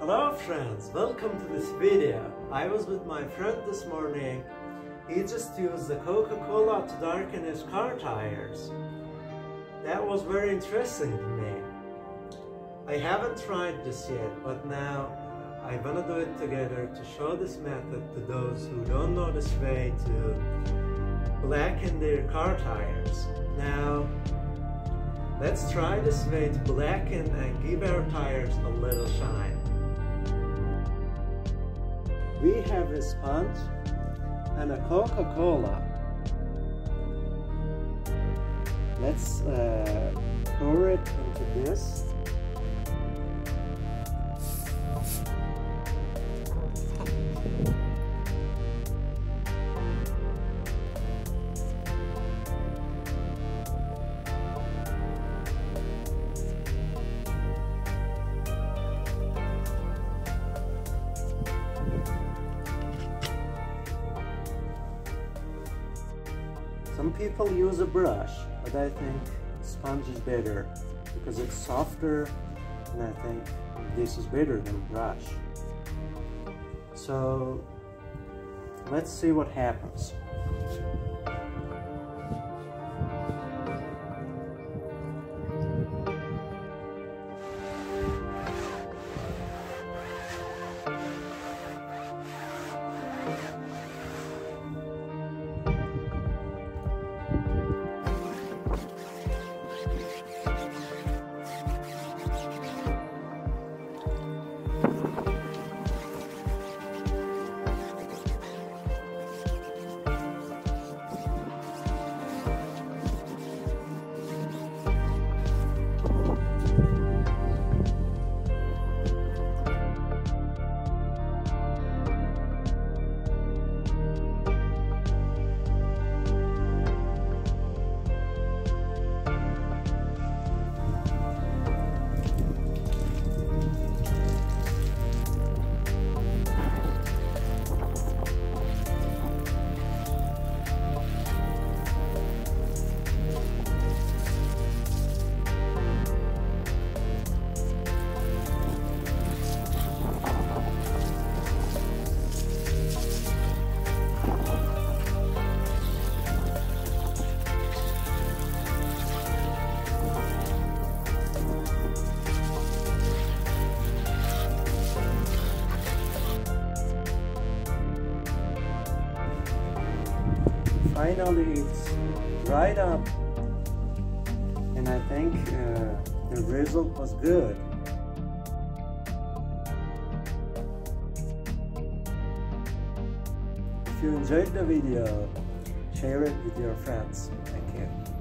Hello friends, welcome to this video. I was with my friend this morning. He just used the Coca-Cola to darken his car tires. That was very interesting to me. I haven't tried this yet, but now I wanna do it together to show this method to those who don't know this way to blacken their car tires. Now, let's try this way to blacken and give our tires a little shine. We have a sponge and a Coca-Cola. Let's uh, pour it into this. Some people use a brush, but I think sponge is better because it's softer and I think this is better than brush. So let's see what happens. Finally it's dried up and I think uh, the result was good. If you enjoyed the video, share it with your friends. Thank you.